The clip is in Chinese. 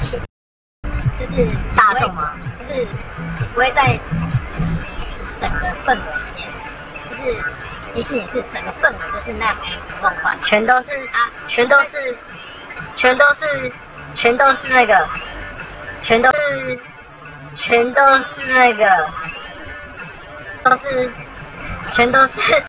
情，就是大众嘛，就是不会在整个氛围里面，就是迪士尼是整个氛围就是那样梦幻，全都是啊，全都是，全都是，全都是那个，全都是，全都是那个，都是，全都是。